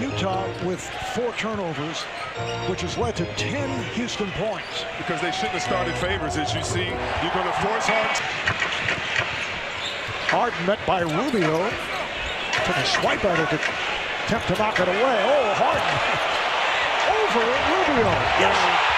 Utah with four turnovers, which has led to 10 Houston points. Because they shouldn't have started favors. As you see, you're going to force Harden. Harden met by Rubio. Took a swipe at it to attempt to knock it away. Oh, Harden over Rubio. Yes.